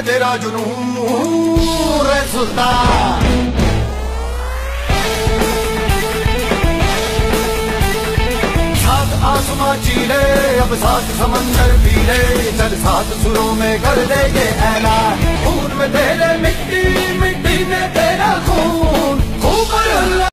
में तेरा जुनून रे सुल्तान। आसमां चीरे, अब सात समंदर पीले चल सात सुरों में कर दे ये ऐलान।